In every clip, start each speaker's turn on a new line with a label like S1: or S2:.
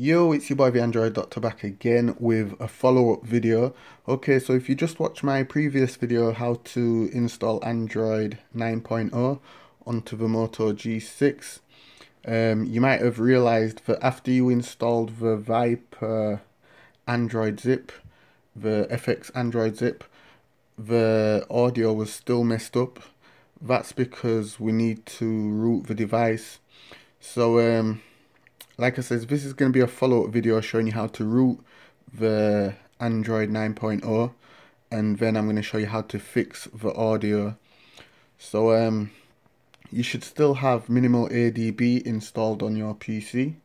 S1: Yo, it's your boy the Android Doctor back again with a follow-up video. Okay, so if you just watched my previous video how to install Android 9.0 onto the Moto G6, um, you might have realized that after you installed the Viper Android zip, the FX Android zip, the audio was still messed up. That's because we need to root the device. So, um, like I said, this is going to be a follow-up video showing you how to root the Android 9.0 and then I'm going to show you how to fix the audio. So um, you should still have minimal ADB installed on your PC.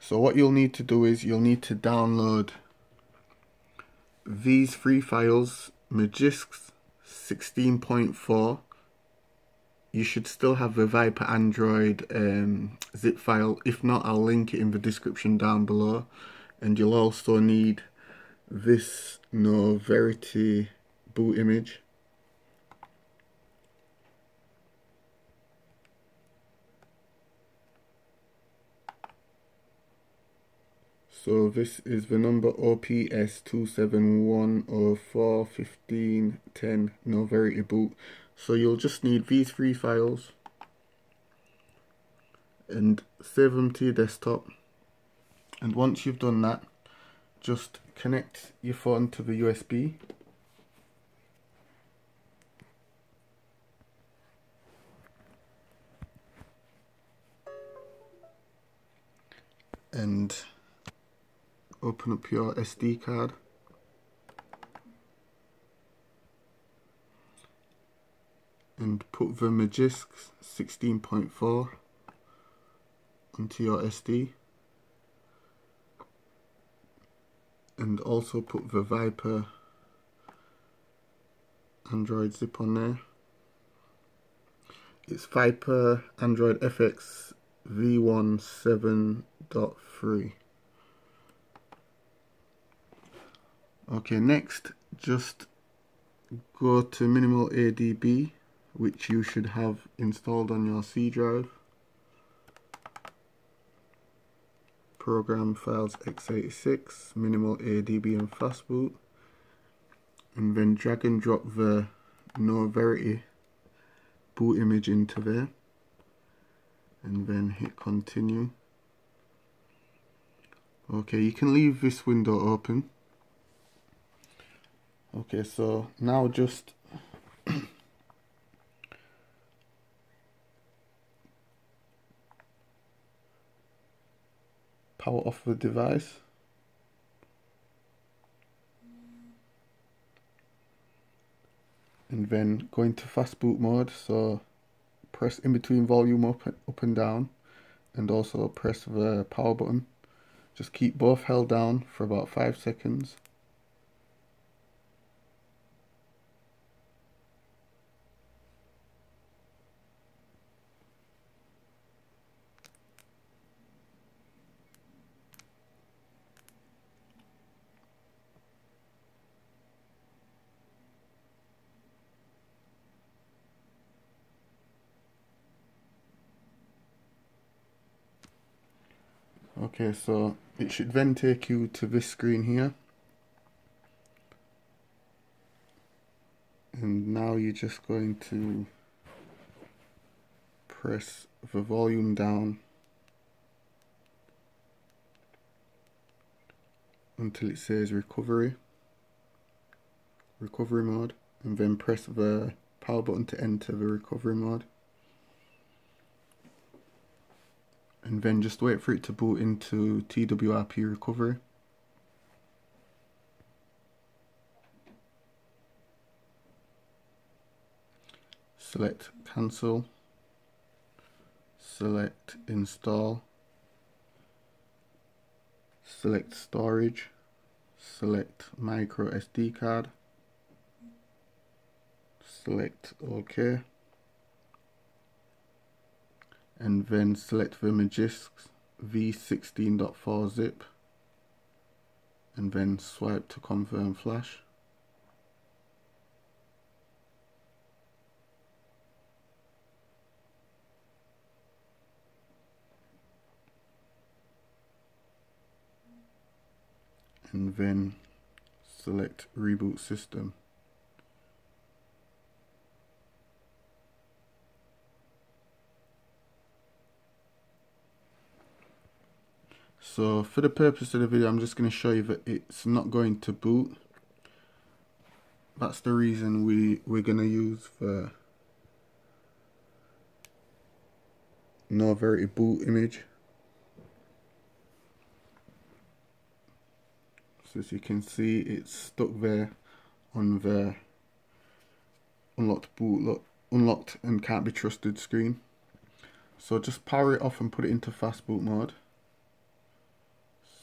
S1: So what you'll need to do is you'll need to download these three files, Magisk 16.4 you should still have the Viper Android um, zip file. If not, I'll link it in the description down below. And you'll also need this no-verity boot image. So this is the number OPS 271041510 no-verity boot. So you'll just need these three files and save them to your desktop. And once you've done that, just connect your phone to the USB. And open up your SD card. and put the Magisk 16.4 onto your SD and also put the Viper Android zip on there. It's Viper Android FX V17.3 Okay, next just go to minimal ADB which you should have installed on your C drive. Program files x86, minimal ADB and fastboot. And then drag and drop the no-verity boot image into there. And then hit continue. Okay, you can leave this window open. Okay, so now just power off the device. And then go into fast boot mode, so press in between volume up, up and down and also press the power button. Just keep both held down for about 5 seconds. Okay, so it should then take you to this screen here. And now you're just going to press the volume down until it says recovery, recovery mode, and then press the power button to enter the recovery mode. And then just wait for it to boot into TWRP recovery. Select cancel, select install, select storage, select micro SD card, select OK and then select the Magisk V16.4 zip and then swipe to confirm flash. and then select reboot system. So for the purpose of the video I'm just going to show you that it's not going to boot. That's the reason we, we're going to use the very boot image. So as you can see it's stuck there on the unlocked boot unlocked and can't be trusted screen. So just power it off and put it into fast boot mode.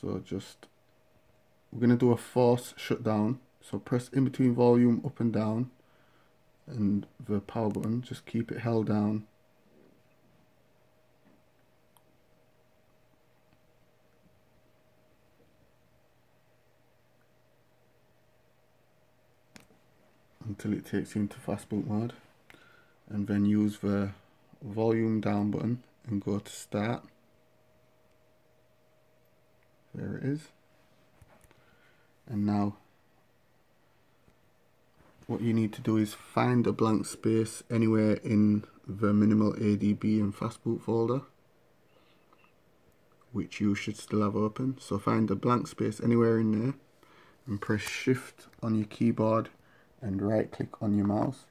S1: So just we're gonna do a force shutdown. So press in between volume up and down and the power button, just keep it held down. Until it takes you into fast boot mode. And then use the volume down button and go to start there it is and now what you need to do is find a blank space anywhere in the minimal ADB and fastboot folder which you should still have open so find a blank space anywhere in there and press shift on your keyboard and right click on your mouse.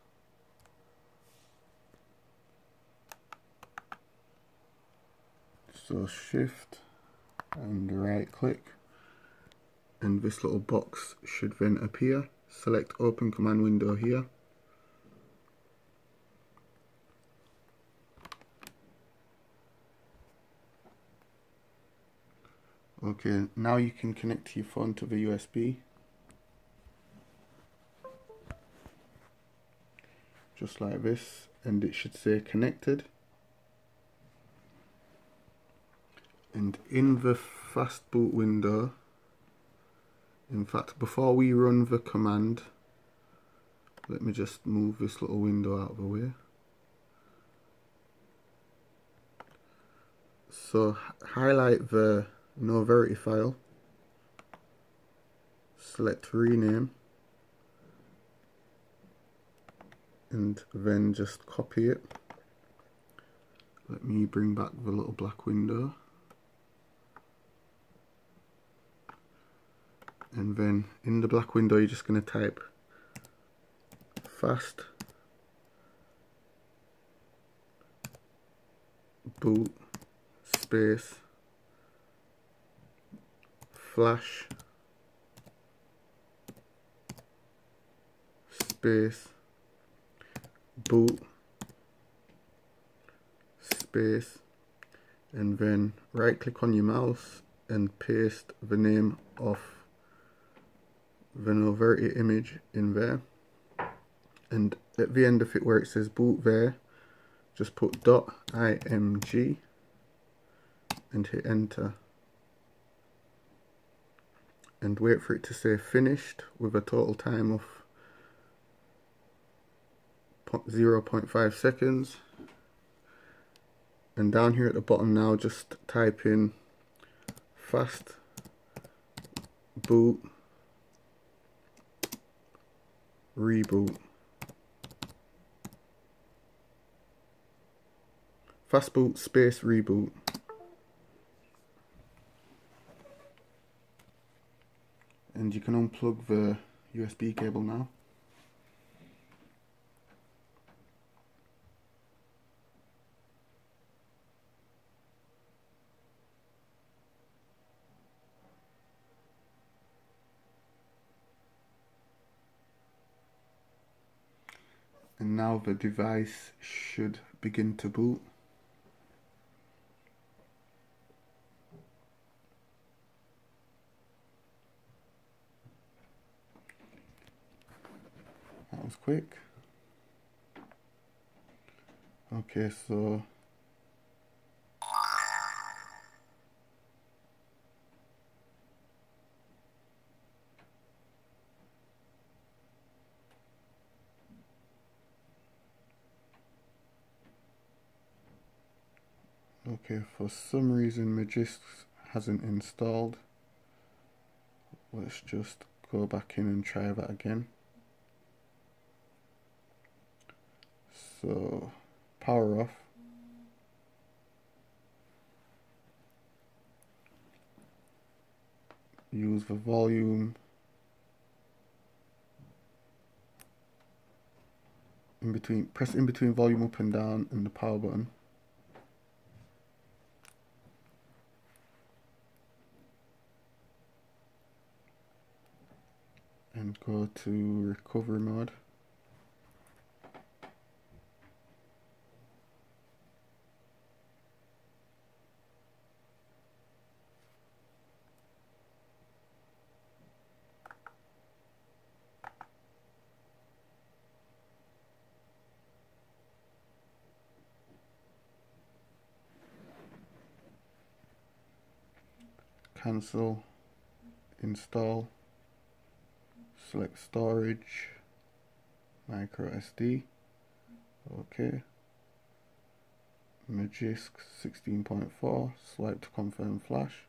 S1: So shift and right click and this little box should then appear. Select open command window here. Okay, now you can connect your phone to the USB. just like this and it should say connected and in the fast boot window in fact before we run the command let me just move this little window out of the way so highlight the no-verity file select rename and then just copy it. Let me bring back the little black window. And then in the black window you're just going to type fast boot space flash space boot space and then right click on your mouse and paste the name of the no-verity image in there. And at the end of it where it says boot there just put dot .img and hit enter. And wait for it to say finished with a total time of 0.5 seconds. And down here at the bottom now just type in fast boot reboot. Fast boot space reboot. And you can unplug the USB cable now and the device should begin to boot. That was quick. Okay, so Okay, for some reason Magisk hasn't installed. let's just go back in and try that again. So power off. Use the volume. In between press in between volume up and down and the power button and go to recovery mode cancel install select storage micro SD okay. Magisk 16.4 swipe to confirm flash.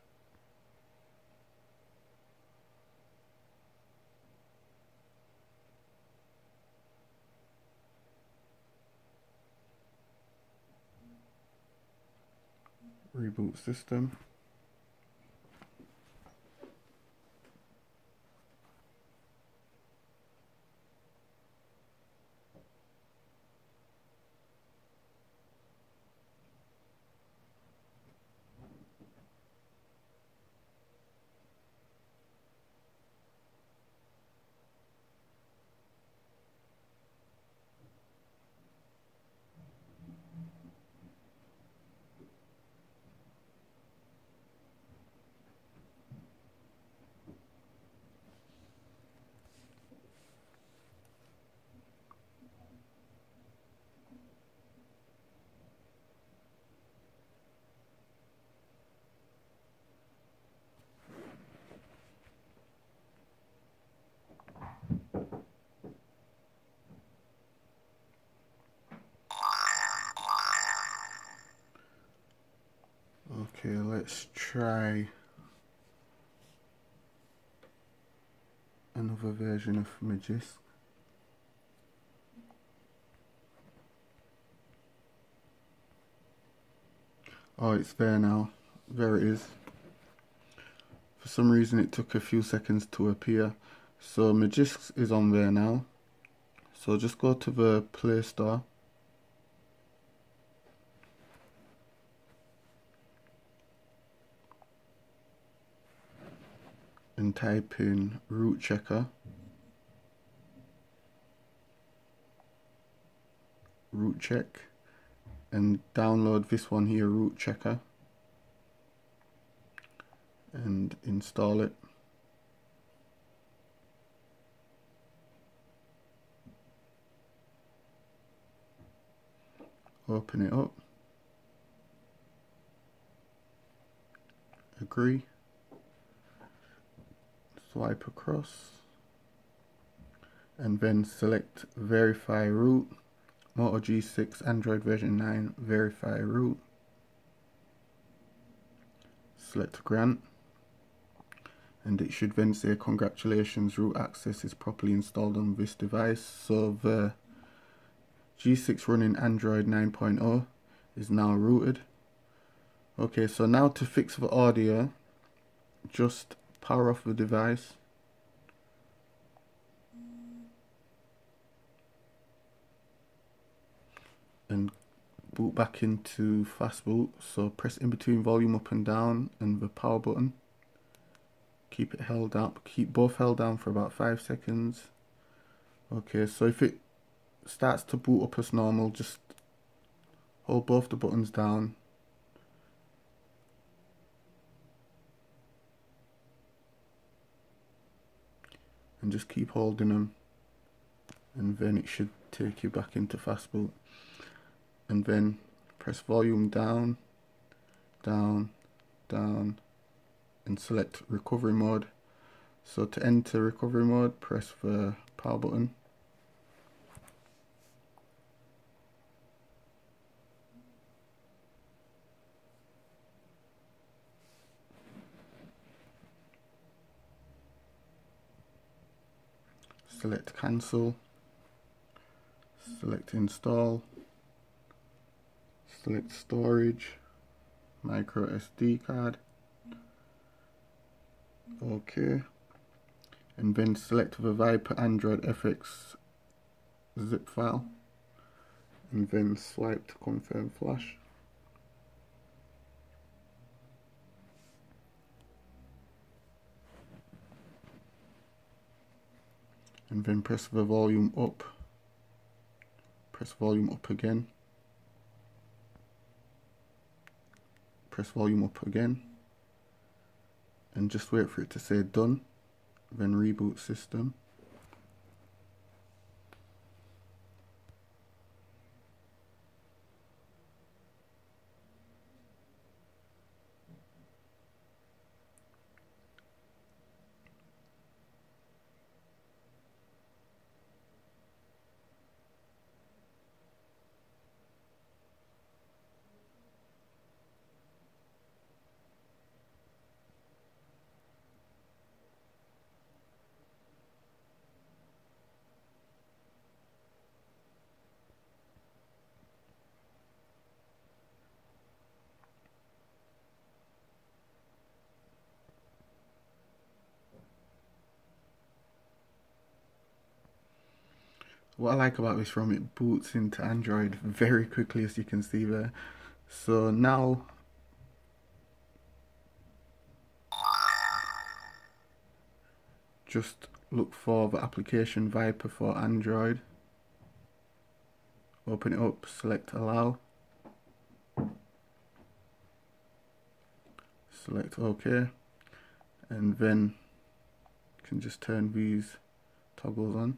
S1: Reboot system Okay, let's try another version of Magisk. Oh, it's there now. There it is. For some reason it took a few seconds to appear. So Magisk is on there now. So just go to the Play Store. Type in root checker. Root check. And download this one here root checker. And install it. Open it up. Agree swipe across and then select verify root Moto G6 Android version 9 verify root select grant and it should then say congratulations root access is properly installed on this device. So the G6 running Android 9.0 is now rooted okay so now to fix the audio just power off the device. And boot back into fast boot. So press in between volume up and down and the power button. Keep it held up. Keep both held down for about five seconds. Okay, so if it starts to boot up as normal, just hold both the buttons down and just keep holding them and then it should take you back into fast boot and then press volume down down down and select recovery mode. So to enter recovery mode press the power button select cancel select install select storage micro SD card okay and then select the Viper Android FX zip file and then swipe to confirm flash and then press the volume up. Press volume up again. Press volume up again. And just wait for it to say done. Then reboot system what I like about this ROM, it boots into Android very quickly as you can see there. So now just look for the application Viper for Android. Open it up, select allow. Select OK and then you can just turn these toggles on.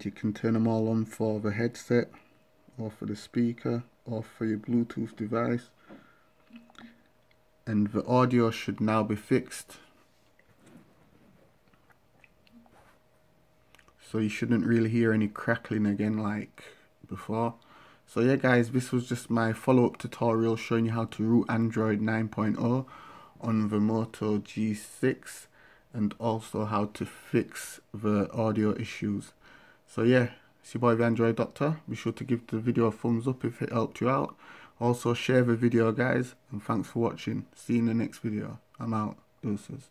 S1: And you can turn them all on for the headset or for the speaker or for your Bluetooth device. And the audio should now be fixed. So you shouldn't really hear any crackling again like before. So yeah guys this was just my follow-up tutorial showing you how to root Android 9.0 on the Moto G6 and also how to fix the audio issues so yeah, it's your boy the Android Doctor. Be sure to give the video a thumbs up if it helped you out. Also share the video guys and thanks for watching. See you in the next video. I'm out. Deuces.